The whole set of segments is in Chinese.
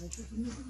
我就不念了。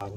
啊。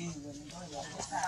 嗯。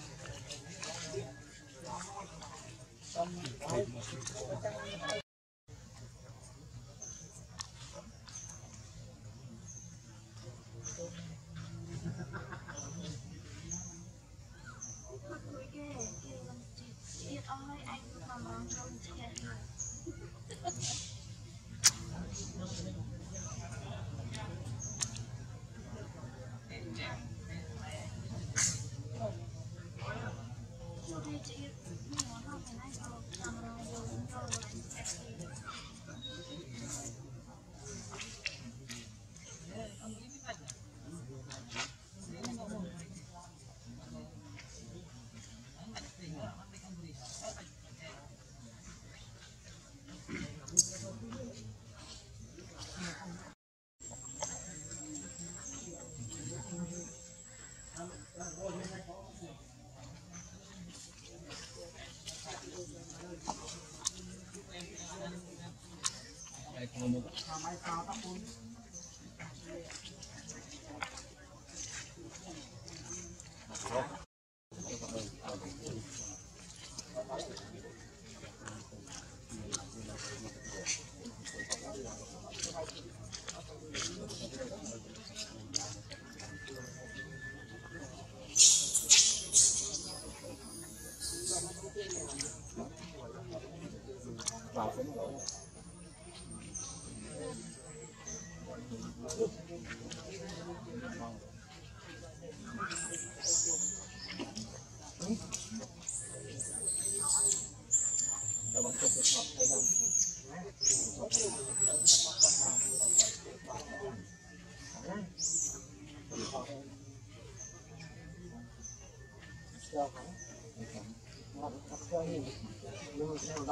搞不稳。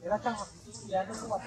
给他上啊！别弄错了。